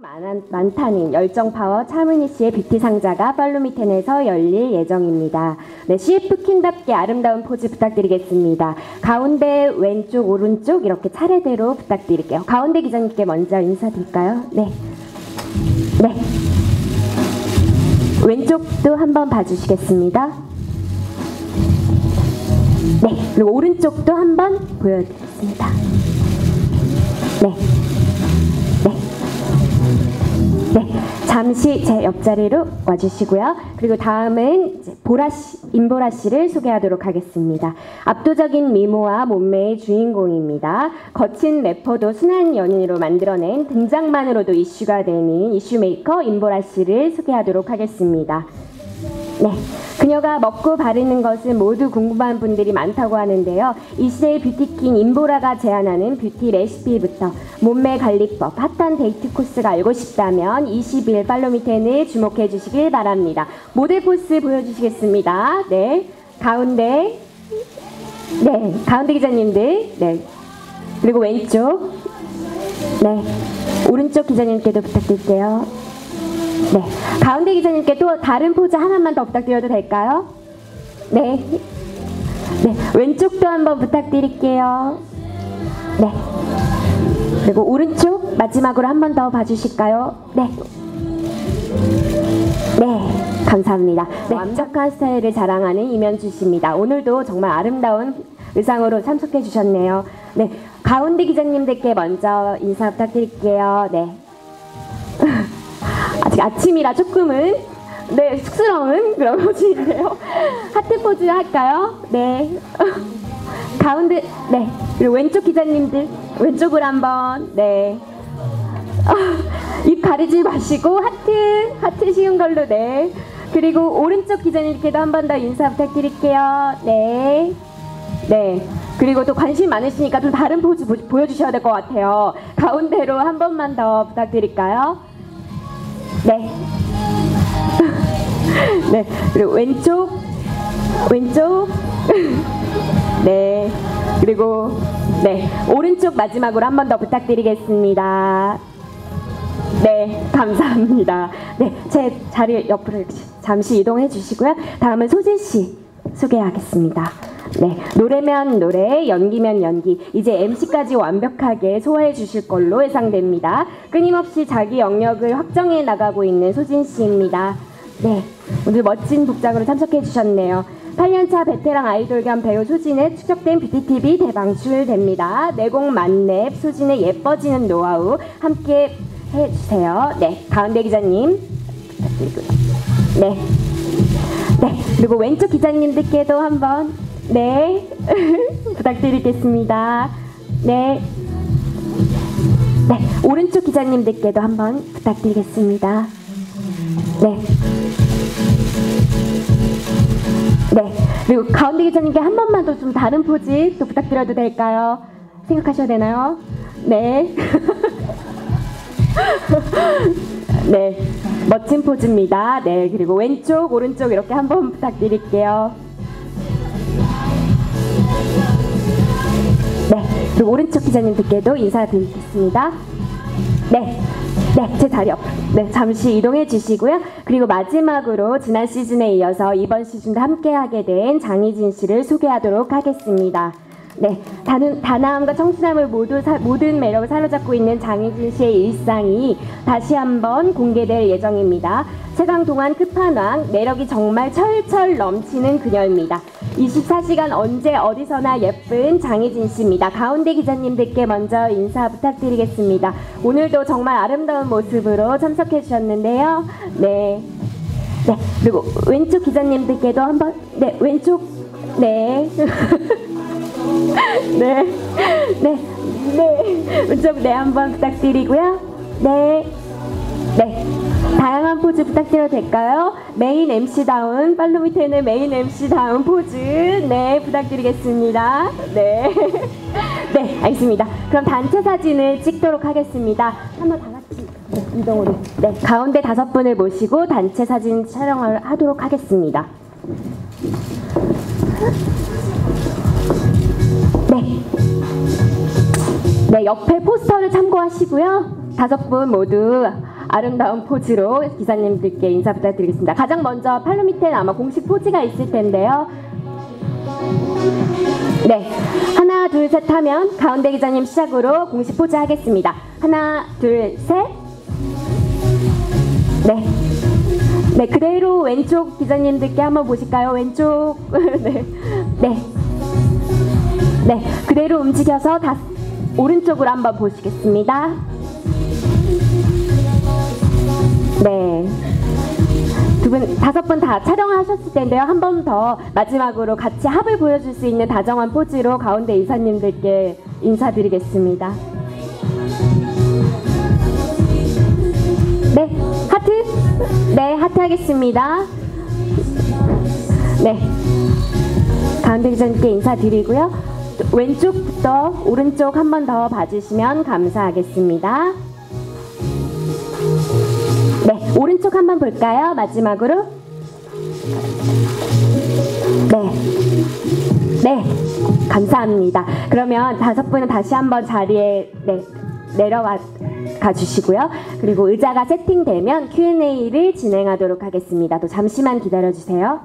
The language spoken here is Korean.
많은, 많다는 열정 파워 차문희 씨의 뷰티 상자가 Follow Me Ten에서 열릴 예정입니다. 네, CF 퀸답게 아름다운 포즈 부탁드리겠습니다. 가운데 왼쪽 오른쪽 이렇게 차례대로 부탁드릴게요. 가운데 기자님께 먼저 인사드릴까요? 네. 네. 왼쪽도 한번 봐주시겠습니다. 네. 그리고 오른쪽도 한번 보여드리겠습니다. 네. 네. 네, 잠시 제 옆자리로 와주시고요. 그리고 다음은 보라 씨, 임보라 씨를 소개하도록 하겠습니다. 압도적인 미모와 몸매의 주인공입니다. 거친 래퍼도 순한 연인으로 만들어낸 등장만으로도 이슈가 되는 이슈메이커 임보라 씨를 소개하도록 하겠습니다. 네. 그녀가 먹고 바르는 것은 모두 궁금한 분들이 많다고 하는데요. 이 시대의 뷰티킹 임보라가 제안하는 뷰티 레시피부터 몸매 관리법, 핫한 데이트 코스가 알고 싶다면 20일 Follow Me Ten을 주목해 주시길 바랍니다. 모델 포스 보여주시겠습니다. 네. 가운데. 네. 가운데 기자님들. 네. 그리고 왼쪽. 네. 오른쪽 기자님께도 부탁드릴게요. 네. 가운데 기자님께 또 다른 포즈 하나만 더 부탁드려도 될까요? 네. 네. 왼쪽도 한번 부탁드릴게요. 네. 그리고 오른쪽 마지막으로 한 번 더 봐주실까요? 네. 네. 감사합니다. 네. 완벽한 스타일을 자랑하는 이면주 씨입니다. 오늘도 정말 아름다운 의상으로 참석해 주셨네요. 네. 가운데 기자님들께 먼저 인사 부탁드릴게요. 네. 아침이라 조금은 네 쑥스러운 그런 포즈인데요. 하트 포즈 할까요? 네. 가운데 네 그리고 왼쪽 기자님들 왼쪽으로 한번 네. 입 가리지 마시고 하트 하트 쉬운 걸로 네. 그리고 오른쪽 기자님께도 한 번 더 인사 부탁드릴게요. 네. 네. 그리고 또 관심 많으시니까 좀 다른 포즈 보, 보여주셔야 될 것 같아요. 가운데로 한 번만 더 부탁드릴까요? 네. 네. 그리고 왼쪽, 왼쪽. 네. 그리고 네. 오른쪽 마지막으로 한 번 더 부탁드리겠습니다. 네, 감사합니다. 네, 제 자리 옆으로 잠시 이동해 주시고요. 다음은 소진 씨 소개하겠습니다. 네, 노래면 노래, 연기면 연기. 이제 MC까지 완벽하게 소화해 주실 걸로 예상됩니다. 끊임없이 자기 영역을 확정해 나가고 있는 소진 씨입니다. 네, 오늘 멋진 복장으로 참석해 주셨네요. 8년차 베테랑 아이돌 겸 배우 소진의 축적된 뷰티TV 대방출됩니다. 내공 만렙, 소진의 예뻐지는 노하우 함께 해주세요. 네, 가운데 기자님. 네. 네, 그리고 왼쪽 기자님들께도 한번 네 부탁드리겠습니다. 네, 네 오른쪽 기자님들께도 한번 부탁드리겠습니다. 네, 네 그리고 가운데 기자님께 한 번만 더 좀 다른 포즈 또 부탁드려도 될까요? 생각하셔야 되나요? 네. 네, 멋진 포즈입니다. 네, 그리고 왼쪽, 오른쪽 이렇게 한번 부탁드릴게요. 네, 그리고 오른쪽 기자님들께도 인사드리겠습니다. 네, 네, 제 자리 옆. 네, 잠시 이동해 주시고요. 그리고 마지막으로 지난 시즌에 이어서 이번 시즌도 함께하게 된 장희진 씨를 소개하도록 하겠습니다. 네, 다는, 다나움과 청순함을 모두 사, 모든 매력을 사로잡고 있는 장희진 씨의 일상이 다시 한번 공개될 예정입니다. 최강 동안 끝판왕, 매력이 정말 철철 넘치는 그녀입니다. 24시간 언제 어디서나 예쁜 장희진 씨입니다. 가운데 기자님들께 먼저 인사 부탁드리겠습니다. 오늘도 정말 아름다운 모습으로 참석해 주셨는데요. 네. 네, 그리고 왼쪽 기자님들께도 한번, 네, 왼쪽, 네. 네, 네, 네. 왼쪽 네 한번 부탁드리고요. 네, 네. 다양한 포즈 부탁드려도 될까요? 메인 MC다운, 팔로우미 텐의 메인 MC다운 포즈, 네, 부탁드리겠습니다. 네. 네, 알겠습니다. 그럼 단체 사진을 찍도록 하겠습니다. 한번 다 같이 네, 이동으로. 네, 가운데 다섯 분을 모시고 단체 사진 촬영을 하도록 하겠습니다. 네. 네, 옆에 포스터를 참고하시고요. 다섯 분 모두 아름다운 포즈로 기사님들께 인사 부탁드리겠습니다. 가장 먼저 팔로 밑에는 아마 공식 포즈가 있을 텐데요. 네, 하나, 둘, 셋 하면 가운데 기자님 시작으로 공식 포즈 하겠습니다. 하나, 둘, 셋. 네. 네, 그대로 왼쪽 기자님들께 한번 보실까요? 왼쪽. 네. 네. 네, 그대로 움직여서 다 오른쪽으로 한번 보시겠습니다. 네. 두 분, 다섯 분 다 촬영하셨을 텐데요. 한 번 더 마지막으로 같이 합을 보여줄 수 있는 다정한 포즈로 가운데 이사님들께 인사드리겠습니다. 네, 하트. 네, 하트 하겠습니다. 네. 가운데 기자님께 인사드리고요. 왼쪽부터 오른쪽 한 번 더 봐주시면 감사하겠습니다. 네, 오른쪽 한 번 볼까요? 마지막으로. 네. 네. 감사합니다. 그러면 다섯 분은 다시 한번 자리에 네, 내려와 가주시고요. 그리고 의자가 세팅되면 Q&A를 진행하도록 하겠습니다. 또 잠시만 기다려 주세요.